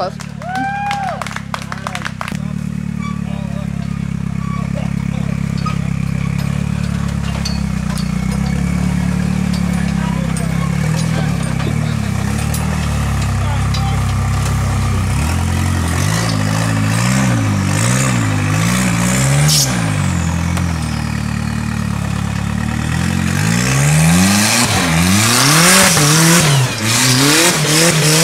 Ярослав. Yeah.